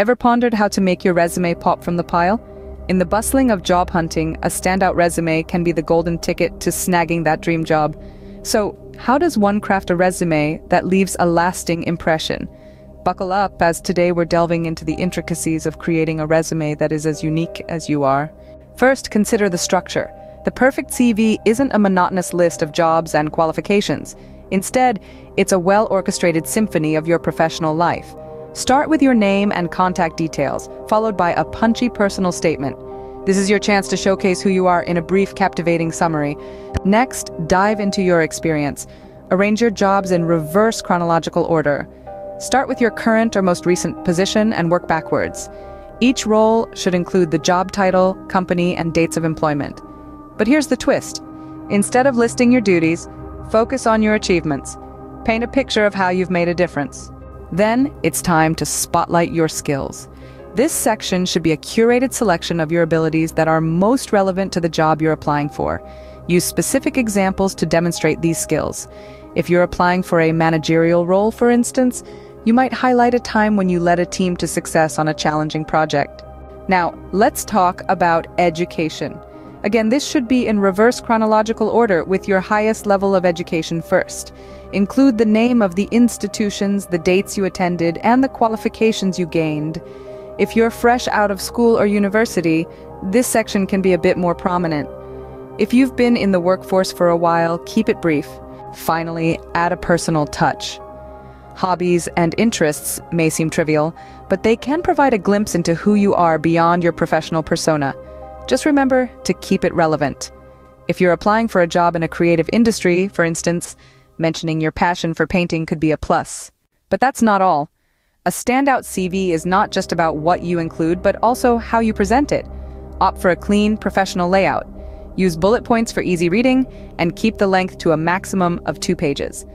Ever pondered how to make your resume pop from the pile? In the bustling of job hunting, a standout resume can be the golden ticket to snagging that dream job. So, how does one craft a resume that leaves a lasting impression? Buckle up, as today we're delving into the intricacies of creating a resume that is as unique as you are. First, consider the structure. The perfect CV isn't a monotonous list of jobs and qualifications. Instead, it's a well-orchestrated symphony of your professional life. Start with your name and contact details, followed by a punchy personal statement. This is your chance to showcase who you are in a brief, captivating summary. Next, dive into your experience. Arrange your jobs in reverse chronological order. Start with your current or most recent position and work backwards. Each role should include the job title, company, and dates of employment. But here's the twist. Instead of listing your duties, focus on your achievements. Paint a picture of how you've made a difference. Then it's time to spotlight your skills. This section should be a curated selection of your abilities that are most relevant to the job you're applying for. Use specific examples to demonstrate these skills. If you're applying for a managerial role, for instance, you might highlight a time when you led a team to success on a challenging project. Now, let's talk about education. Again, this should be in reverse chronological order with your highest level of education first. Include the name of the institutions, the dates you attended, and the qualifications you gained. If you're fresh out of school or university, this section can be a bit more prominent. If you've been in the workforce for a while, keep it brief. Finally, add a personal touch. Hobbies and interests may seem trivial, but they can provide a glimpse into who you are beyond your professional persona. Just remember to keep it relevant. If you're applying for a job in a creative industry, for instance, Mentioning your passion for painting could be a plus. But that's not all. A standout CV is not just about what you include, but also how you present it. Opt for a clean, professional layout. Use bullet points for easy reading, and keep the length to a maximum of two pages.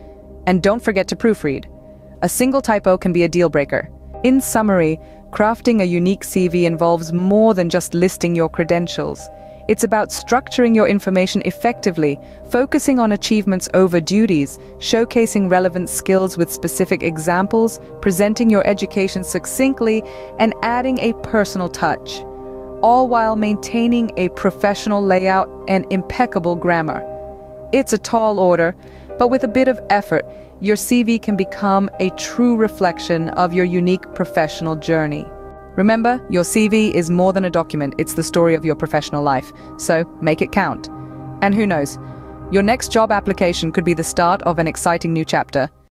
And don't forget to proofread. A single typo can be a deal breaker. In summary, crafting a unique CV involves more than just listing your credentials. It's about structuring your information effectively, focusing on achievements over duties, showcasing relevant skills with specific examples, presenting your education succinctly, and adding a personal touch, all while maintaining a professional layout and impeccable grammar. It's a tall order, but with a bit of effort, your CV can become a true reflection of your unique professional journey. Remember, your CV is more than a document, it's the story of your professional life, so make it count. And who knows, your next job application could be the start of an exciting new chapter.